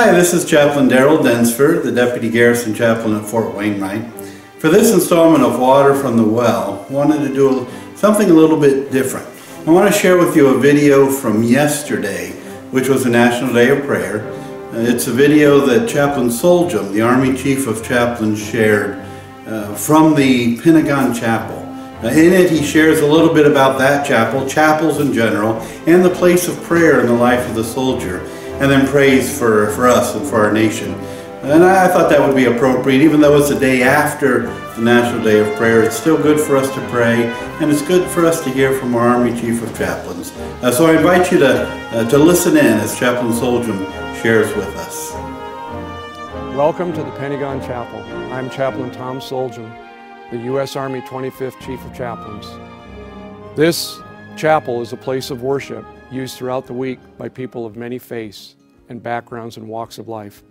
Hi, this is Chaplain Daryl Densford, the Deputy Garrison Chaplain at Fort Wainwright. For this installment of Water from the Well, I wanted to do something a little bit different. I want to share with you a video from yesterday, which was the National Day of Prayer. Uh, it's a video that Chaplain Solhjem, the Army Chief of Chaplains, shared uh, from the Pentagon Chapel. Uh, in it, he shares a little bit about that chapel, chapels in general, and the place of prayer in the life of the soldier and then praise for, for us and for our nation. And I thought that would be appropriate, even though it's the day after the National Day of Prayer. It's still good for us to pray, and it's good for us to hear from our Army Chief of Chaplains. Uh, so I invite you to, uh, to listen in as Chaplain Solhjem shares with us. Welcome to the Pentagon Chapel. I'm Chaplain Tom Solhjem, the U.S. Army 25th Chief of Chaplains. This chapel is a place of worship used throughout the week by people of many faiths and backgrounds and walks of life.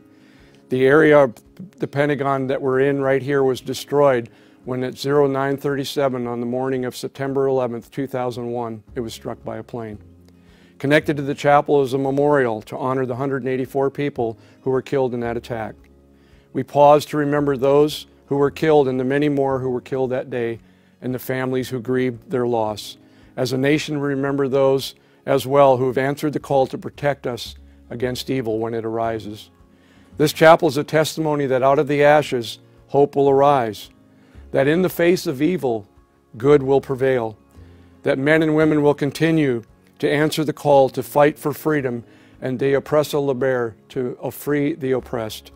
The area of the Pentagon that we're in right here was destroyed when at 0937 on the morning of September 11th, 2001, it was struck by a plane. Connected to the chapel is a memorial to honor the 184 people who were killed in that attack. We pause to remember those who were killed and the many more who were killed that day and the families who grieved their loss. As a nation, we remember those as well who have answered the call to protect us against evil when it arises. This chapel is a testimony that out of the ashes, hope will arise, that in the face of evil, good will prevail, that men and women will continue to answer the call to fight for freedom and de oppresso liber, to free the oppressed.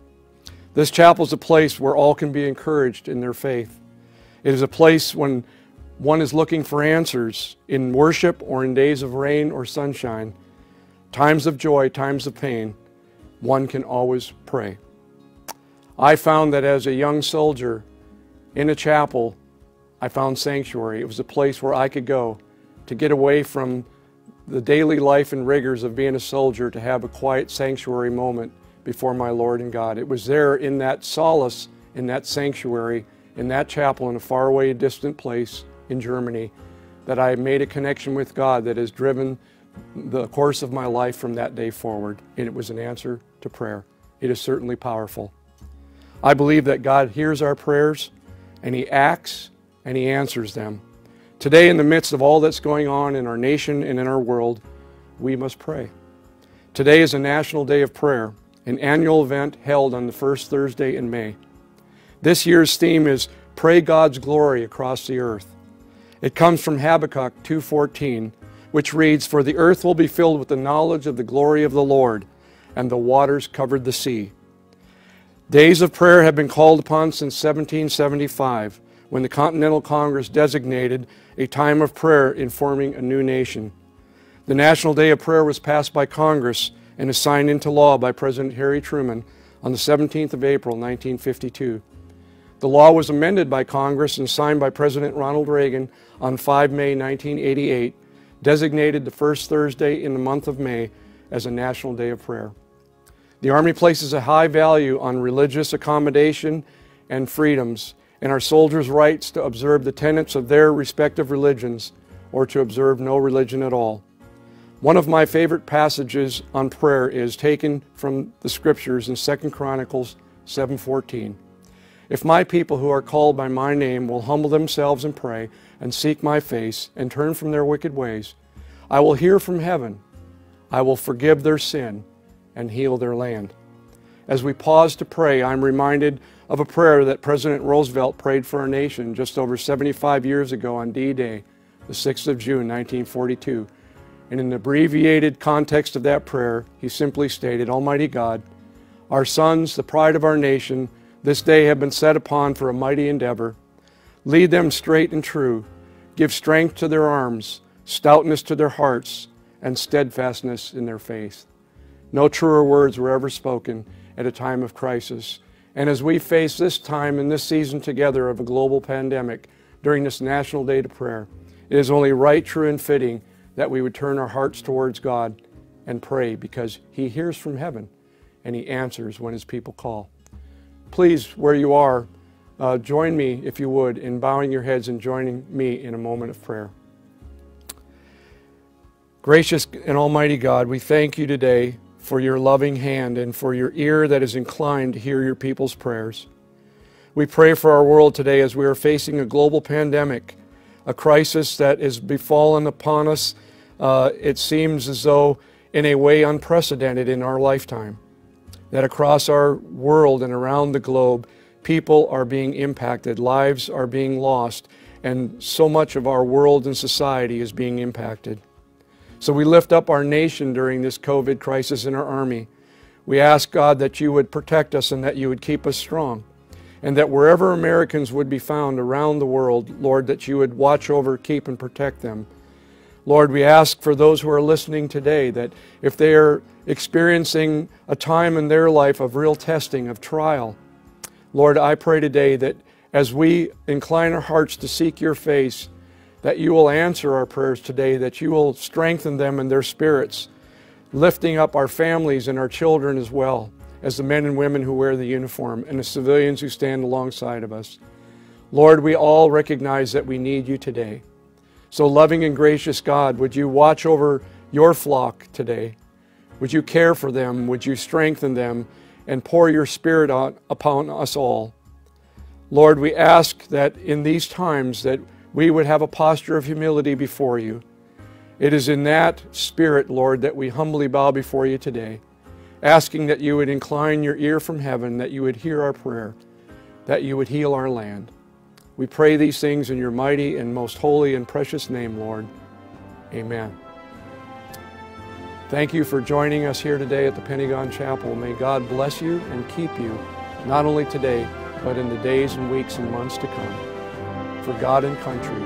This chapel is a place where all can be encouraged in their faith. It is a place when one is looking for answers in worship or in days of rain or sunshine, times of joy, times of pain, one can always pray. I found that as a young soldier in a chapel, I found sanctuary. It was a place where I could go to get away from the daily life and rigors of being a soldier to have a quiet sanctuary moment before my Lord and God. It was there in that solace, in that sanctuary, in that chapel in a faraway, distant place in Germany that I made a connection with God that has driven the course of my life from that day forward, and it was an answer to prayer. It is certainly powerful. I believe that God hears our prayers, and He acts, and He answers them. Today, in the midst of all that's going on in our nation and in our world, we must pray. Today is a National Day of Prayer, an annual event held on the first Thursday in May. This year's theme is Pray God's Glory Across the Earth. It comes from Habakkuk 2:14, which reads, "For the earth will be filled with the knowledge of the glory of the Lord, and the waters covered the sea." Days of prayer have been called upon since 1775, when the Continental Congress designated a time of prayer in forming a new nation. The National Day of Prayer was passed by Congress and is signed into law by President Harry Truman on the 17th of April, 1952. The law was amended by Congress and signed by President Ronald Reagan on 5 May 1988, designated the first Thursday in the month of May as a National Day of Prayer. The Army places a high value on religious accommodation and freedoms and our soldiers' rights to observe the tenets of their respective religions or to observe no religion at all. One of my favorite passages on prayer is taken from the scriptures in 2 Chronicles 7:14. If my people who are called by my name will humble themselves and pray and seek my face and turn from their wicked ways, I will hear from heaven. I will forgive their sin and heal their land. As we pause to pray, I'm reminded of a prayer that President Roosevelt prayed for our nation just over 75 years ago on D Day, the 6th of June, 1942. And in the abbreviated context of that prayer, he simply stated Almighty God, our sons, the pride of our nation, this day have been set upon for a mighty endeavor. Lead them straight and true. Give strength to their arms, stoutness to their hearts, and steadfastness in their faith. No truer words were ever spoken at a time of crisis. And as we face this time and this season together of a global pandemic during this National Day to Prayer, it is only right, true, and fitting that we would turn our hearts towards God and pray because He hears from heaven and He answers when His people call please, where you are, uh, join me, if you would, in bowing your heads and joining me in a moment of prayer. Gracious and Almighty God, we thank you today for your loving hand and for your ear that is inclined to hear your people's prayers. We pray for our world today as we are facing a global pandemic, a crisis that is befallen upon us. Uh, it seems as though in a way unprecedented in our lifetime. That across our world and around the globe, people are being impacted, lives are being lost, and so much of our world and society is being impacted. So we lift up our nation during this COVID crisis in our army. We ask God that you would protect us and that you would keep us strong. And that wherever Americans would be found around the world, Lord, that you would watch over, keep, and protect them. Lord, we ask for those who are listening today that if they are experiencing a time in their life of real testing, of trial, Lord, I pray today that as we incline our hearts to seek your face, that you will answer our prayers today, that you will strengthen them in their spirits, lifting up our families and our children as well as the men and women who wear the uniform and the civilians who stand alongside of us. Lord, we all recognize that we need you today. So, loving and gracious God, would you watch over your flock today? Would you care for them? Would you strengthen them and pour your Spirit on, upon us all? Lord, we ask that in these times that we would have a posture of humility before you. It is in that spirit, Lord, that we humbly bow before you today, asking that you would incline your ear from heaven, that you would hear our prayer, that you would heal our land. We pray these things in your mighty and most holy and precious name, Lord. Amen. Thank you for joining us here today at the Pentagon Chapel. May God bless you and keep you, not only today, but in the days and weeks and months to come. For God and country,